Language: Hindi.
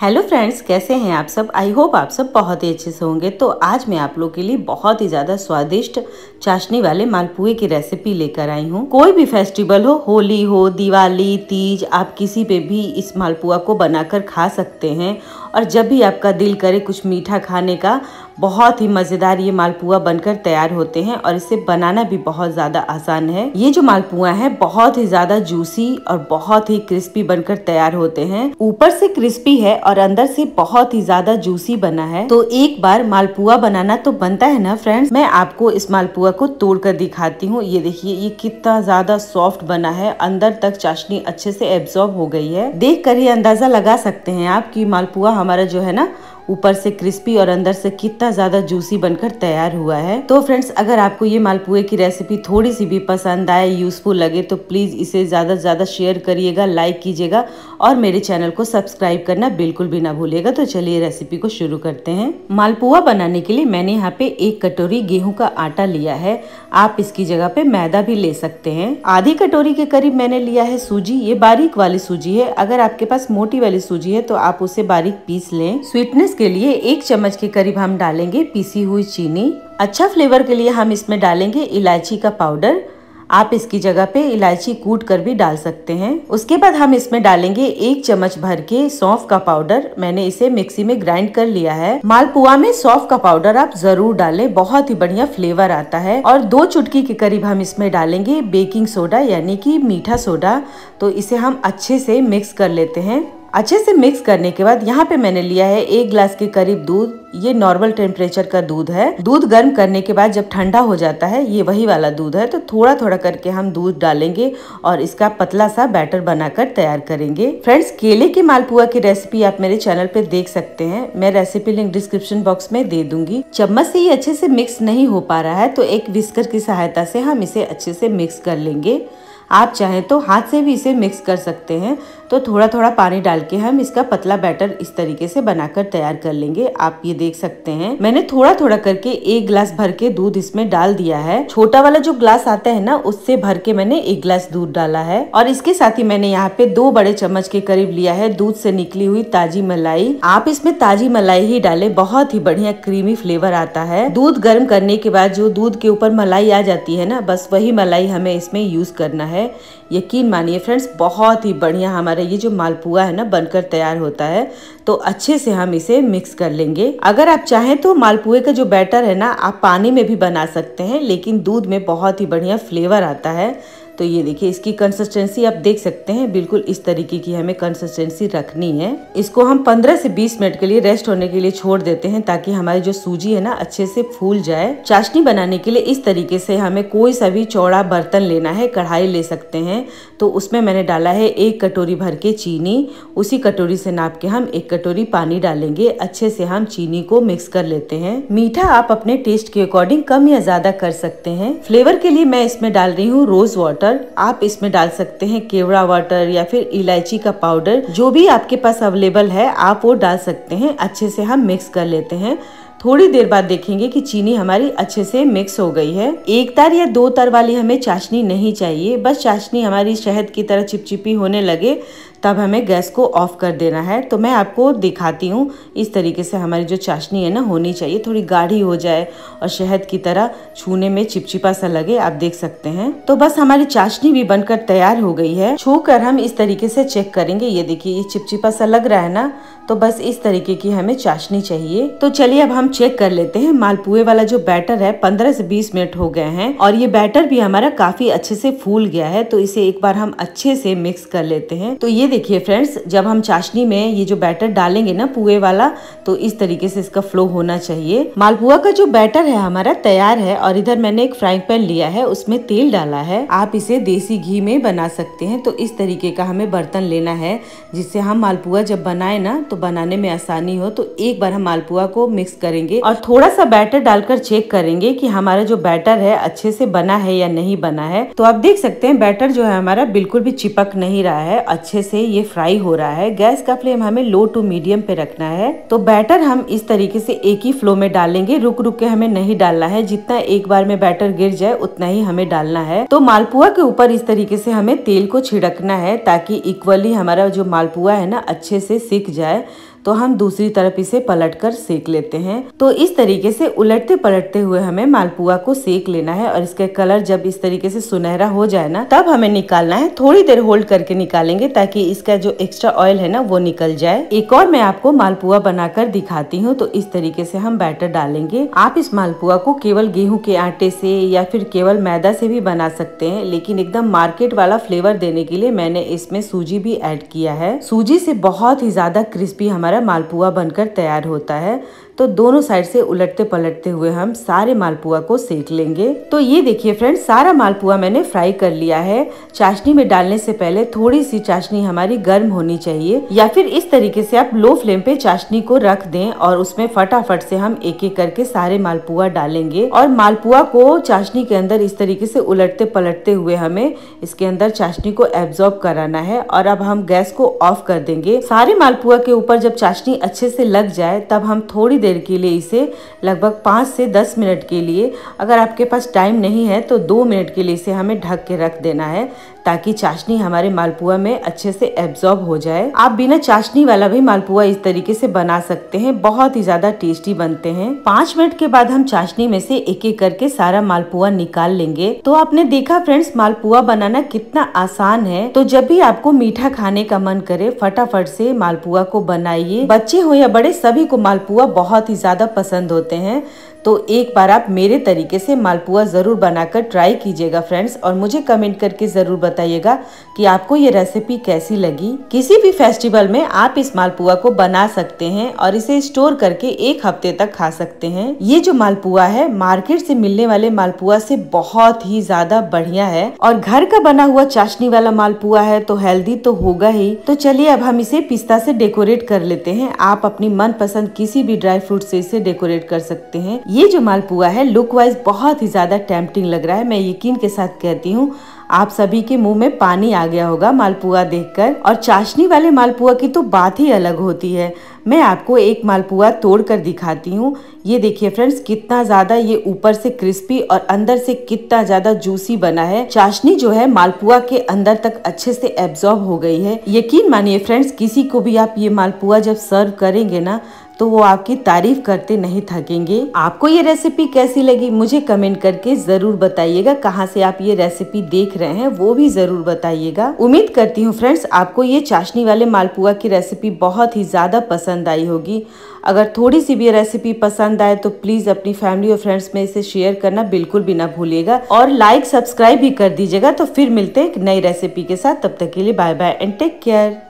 हेलो फ्रेंड्स कैसे हैं आप सब? आई होप आप सब बहुत ही अच्छे से होंगे। तो आज मैं आप लोग के लिए बहुत ही ज़्यादा स्वादिष्ट चाशनी वाले मालपुए की रेसिपी लेकर आई हूँ। कोई भी फेस्टिवल हो, होली हो, दिवाली, तीज, आप किसी पे भी इस मालपुआ को बनाकर खा सकते हैं। और जब भी आपका दिल करे कुछ मीठा खाने का बहुत ही मज़ेदार ये मालपुआ बनकर तैयार होते हैं और इसे बनाना भी बहुत ज़्यादा आसान है। ये जो मालपुआ है, बहुत ही ज़्यादा जूसी और बहुत ही क्रिस्पी बनकर तैयार होते हैं। ऊपर से क्रिस्पी है और अंदर से बहुत ही ज़्यादा जूसी बना है। तो एक बार मालपुआ बनाना तो बनता है ना फ्रेंड्स मैं आपको इस मालपुआ को तोड़ कर दिखाती हूँ। ये देखिए, ये कितना ज़्यादा सॉफ्ट बना है। अंदर तक चाशनी अच्छे से एब्जॉर्ब हो गई है। देख कर ही अंदाज़ा लगा सकते हैं आप की मालपुआ हमारा जो है ना ऊपर से क्रिस्पी और अंदर से कितना ज़्यादा जूसी बनकर तैयार हुआ है। तो फ्रेंड्स अगर आपको ये मालपुए की रेसिपी थोड़ी सी भी पसंद आए यूजफुल लगे तो प्लीज़ इसे ज़्यादा से ज़्यादा शेयर करिएगा लाइक कीजिएगा और मेरे चैनल को सब्सक्राइब करना बिल्कुल भी ना भूलिएगा। तो चलिए रेसिपी को शुरू करते हैं। मालपुआ बनाने के लिए मैंने यहाँ पे एक कटोरी गेहूँ का आटा लिया है। आप इसकी जगह पे मैदा भी ले सकते हैं। आधी कटोरी के करीब मैंने लिया है सूजी। ये बारीक वाली सूजी है। अगर आपके पास मोटी वाली सूजी है तो आप उसे बारीक पीस लें। स्वीटनेस के लिए एक चम्मच के करीब हम डालेंगे पीसी हुई चीनी। अच्छा फ्लेवर के लिए हम इसमें डालेंगे इलायची का पाउडर आप इसकी जगह पे इलायची कूट कर भी डाल सकते हैं। उसके बाद हम इसमें डालेंगे एक चम्मच भर के सौंफ का पाउडर मैंने इसे मिक्सी में ग्राइंड कर लिया है। मालपुआ में सौंफ का पाउडर आप ज़रूर डालें। बहुत ही बढ़िया फ्लेवर आता है। और दो चुटकी के करीब हम इसमें डालेंगे बेकिंग सोडा यानी कि मीठा सोडा तो इसे हम अच्छे से मिक्स कर लेते हैं। अच्छे से मिक्स करने के बाद यहाँ पे मैंने लिया है एक ग्लास के करीब दूध। ये नॉर्मल टेम्परेचर का दूध है। दूध गर्म करने के बाद जब ठंडा हो जाता है, ये वही वाला दूध है तो थोड़ा थोड़ा करके हम दूध डालेंगे और इसका पतला सा बैटर बनाकर तैयार करेंगे। फ्रेंड्स केले के मालपुआ की रेसिपी आप मेरे चैनल पे देख सकते हैं। मैं रेसिपी लिंक डिस्क्रिप्शन बॉक्स में दे दूँगी। चम्मच से ये अच्छे से मिक्स नहीं हो पा रहा है तो एक विस्कर की सहायता से हम इसे अच्छे से मिक्स कर लेंगे। आप चाहें तो हाथ से भी इसे मिक्स कर सकते हैं। तो थोड़ा थोड़ा पानी डाल के हम इसका पतला बैटर इस तरीके से बनाकर तैयार कर लेंगे। आप ये देख सकते हैं। मैंने थोड़ा थोड़ा करके एक ग्लास भर के दूध इसमें डाल दिया है। छोटा वाला जो ग्लास आता है ना, उससे भर के मैंने एक ग्लास दूध डाला है। और इसके साथ ही मैंने यहाँ पे दो बड़े चम्मच के करीब लिया है दूध से निकली हुई ताजी मलाई। आप इसमें ताजी मलाई ही डाले, बहुत ही बढ़िया क्रीमी फ्लेवर आता है। दूध गर्म करने के बाद जो दूध के ऊपर मलाई आ जाती है ना, बस वही मलाई हमें इसमें यूज़ करना है। यकीन मानिए फ्रेंड्स, बहुत ही बढ़िया हमारा ये जो मालपुआ है ना, बनकर तैयार होता है तो अच्छे से हम इसे मिक्स कर लेंगे। अगर आप चाहें तो मालपुए का जो बैटर है ना, आप पानी में भी बना सकते हैं, लेकिन दूध में बहुत ही बढ़िया फ्लेवर आता है। तो ये देखिए, इसकी कंसिस्टेंसी आप देख सकते हैं। बिल्कुल इस तरीके की हमें कंसिस्टेंसी रखनी है। इसको हम 15 से 20 मिनट के लिए रेस्ट होने के लिए छोड़ देते हैं ताकि हमारी जो सूजी है ना, अच्छे से फूल जाए। चाशनी बनाने के लिए इस तरीके से हमें कोई सा भी चौड़ा बर्तन लेना है, कढ़ाई ले सकते हैं। तो उसमें मैंने डाला है एक कटोरी भर के चीनी। उसी कटोरी से नाप के हम एक कटोरी पानी डालेंगे। अच्छे से हम चीनी को मिक्स कर लेते हैं। मीठा आप अपने टेस्ट के अकॉर्डिंग कम या ज़्यादा कर सकते हैं। फ्लेवर के लिए मैं इसमें डाल रही हूँ रोज वाटर वाटर आप इसमें डाल सकते हैं, केवड़ा वाटर या फिर इलायची का पाउडर, जो भी आपके पास अवेलेबल है, आप वो डाल सकते हैं, अच्छे से हम मिक्स कर लेते हैं। थोड़ी देर बाद देखेंगे कि चीनी हमारी अच्छे से मिक्स हो गई है। एक तार या दो तार वाली हमें चाशनी नहीं चाहिए, बस चाशनी हमारी शहद की तरह चिपचिपी होने लगे तब हमें गैस को ऑफ़ कर देना है। तो मैं आपको दिखाती हूँ, इस तरीके से हमारी जो चाशनी है ना, होनी चाहिए। थोड़ी गाढ़ी हो जाए और शहद की तरह छूने में चिपचिपा सा लगे, आप देख सकते हैं। तो बस हमारी चाशनी भी बनकर तैयार हो गई है। छू कर हम इस तरीके से चेक करेंगे। ये देखिए, ये चिपचिपा सा लग रहा है ना तो बस इस तरीके की हमें चाशनी चाहिए। तो चलिए अब हम चेक कर लेते हैं। मालपुए वाला जो बैटर है, पंद्रह से बीस मिनट हो गए हैं और ये बैटर भी हमारा काफ़ी अच्छे से फूल गया है। तो इसे एक बार हम अच्छे से मिक्स कर लेते हैं। तो ये देखिए फ्रेंड्स जब हम चाशनी में ये जो बैटर डालेंगे ना, पुए वाला तो इस तरीके से इसका फ्लो होना चाहिए। मालपुआ का जो बैटर है हमारा, तैयार है और इधर मैंने एक फ्राइंग पैन लिया है, उसमें तेल डाला है। आप इसे देसी घी में बना सकते हैं तो इस तरीके का हमें बर्तन लेना है, जिससे हम मालपुआ जब बनाए ना तो बनाने में आसानी हो तो एक बार हम मालपुआ को मिक्स करेंगे और थोड़ा सा बैटर डालकर चेक करेंगे कि हमारा जो बैटर है, अच्छे से बना है या नहीं बना है। तो आप देख सकते हैं बैटर जो है हमारा बिल्कुल भी चिपक नहीं रहा है, अच्छे से ये फ्राई हो रहा है। गैस का फ्लेम हमें लो टू मीडियम पे रखना है। तो बैटर हम इस तरीके से एक ही फ्लो में डालेंगे। रुक रुक के हमें नहीं डालना है। जितना एक बार में बैटर गिर जाए, उतना ही हमें डालना है। तो मालपुआ के ऊपर इस तरीके से हमें तेल को छिड़कना है ताकि इक्वली हमारा जो मालपुआ है ना, अच्छे से सीख जाए। तो हम दूसरी तरफ़ इसे पलट कर सेक लेते हैं। तो इस तरीके से उलटते पलटते हुए हमें मालपुआ को सेक लेना है और इसका कलर जब इस तरीके से सुनहरा हो जाए ना, तब हमें निकालना है। थोड़ी देर होल्ड करके निकालेंगे ताकि इसका जो एक्स्ट्रा ऑयल है ना, वो निकल जाए। एक और मैं आपको मालपुआ बनाकर दिखाती हूँ तो इस तरीके से हम बैटर डालेंगे। आप इस मालपुआ को केवल गेहूँ के आटे से या फिर केवल मैदा से भी बना सकते हैं, लेकिन एकदम मार्केट वाला फ्लेवर देने के लिए मैंने इसमें सूजी भी ऐड किया है। सूजी से बहुत ही ज़्यादा क्रिस्पी हमारा मालपुआ बनकर तैयार होता है। तो दोनों साइड से उलटते पलटते हुए हम सारे मालपुआ को सेक लेंगे। तो ये देखिए फ्रेंड्स सारा मालपुआ मैंने फ्राई कर लिया है। चाशनी में डालने से पहले थोड़ी सी चाशनी हमारी गर्म होनी चाहिए। या फिर इस तरीके से आप लो फ्लेम पे चाशनी को रख दें और उसमें फटाफट से हम एक एक करके सारे मालपुआ डालेंगे। और मालपुआ को चाशनी के अंदर इस तरीके से उलटते पलटते हुए हमें इसके अंदर चाशनी को एब्जॉर्ब कराना है। और अब हम गैस को ऑफ़ कर देंगे। सारे मालपुआ के ऊपर जब चाशनी अच्छे से लग जाए, तब हम थोड़ी देर के लिए इसे लगभग पाँच से दस मिनट के लिए, अगर आपके पास टाइम नहीं है तो दो मिनट के लिए इसे हमें ढक के रख देना है। ताकि चाशनी हमारे मालपुआ में अच्छे से एब्जॉर्ब हो जाए। आप बिना चाशनी वाला भी मालपुआ इस तरीके से बना सकते हैं, बहुत ही ज़्यादा टेस्टी बनते हैं। पाँच मिनट के बाद हम चाशनी में से एक एक करके सारा मालपुआ निकाल लेंगे। तो आपने देखा फ्रेंड्स मालपुआ बनाना कितना आसान है। तो जब भी आपको मीठा खाने का मन करे, फटाफट से मालपुआ को बनाइए। बच्चे हो या बड़े, सभी को मालपुआ बहुत ही ज़्यादा पसंद होते हैं। तो एक बार आप मेरे तरीके से मालपुआ ज़रूर बनाकर ट्राई कीजिएगा फ्रेंड्स और मुझे कमेंट करके ज़रूर बताइएगा कि आपको ये रेसिपी कैसी लगी। किसी भी फेस्टिवल में आप इस मालपुआ को बना सकते हैं और इसे स्टोर करके एक हफ़्ते तक खा सकते हैं। ये जो मालपुआ है मार्केट से मिलने वाले मालपुआ से बहुत ही ज़्यादा बढ़िया है और घर का बना हुआ चाशनी वाला मालपुआ है तो हेल्दी तो होगा ही। तो चलिए अब हम इसे पिस्ता से डेकोरेट कर लेते हैं। आप अपनी मन किसी भी ड्राई फ्रूट से इसे डेकोरेट कर सकते हैं। ये जो मालपुआ है लुक वाइज बहुत ही ज़्यादा टेम्पटिंग लग रहा है। मैं यकीन के साथ कहती हूँ, आप सभी के मुँह में पानी आ गया होगा मालपुआ देखकर। और चाशनी वाले मालपुआ की तो बात ही अलग होती है। मैं आपको एक मालपुआ तोड़ कर दिखाती हूँ। ये देखिए फ्रेंड्स कितना ज़्यादा ये ऊपर से क्रिस्पी और अंदर से कितना ज़्यादा जूसी बना है। चाशनी जो है मालपुआ के अंदर तक अच्छे से एब्जॉर्ब हो गई है। यकीन मानिए फ्रेंड्स किसी को भी आप ये मालपुआ जब सर्व करेंगे ना तो वो आपकी तारीफ़ करते नहीं थकेंगे। आपको ये रेसिपी कैसी लगी, मुझे कमेंट करके ज़रूर बताइएगा। कहाँ से आप ये रेसिपी देख रहे हैं, वो भी ज़रूर बताइएगा। उम्मीद करती हूँ फ्रेंड्स आपको ये चाशनी वाले मालपुआ की रेसिपी बहुत ही ज़्यादा पसंद आई होगी। अगर थोड़ी सी भी रेसिपी पसंद आए तो प्लीज़ अपनी फैमिली और फ्रेंड्स में इसे शेयर करना बिल्कुल भी ना भूलिएगा। और लाइक सब्सक्राइब भी कर दीजिएगा। तो फिर मिलते हैं एक नई रेसिपी के साथ। तब तक के लिए bye bye and take care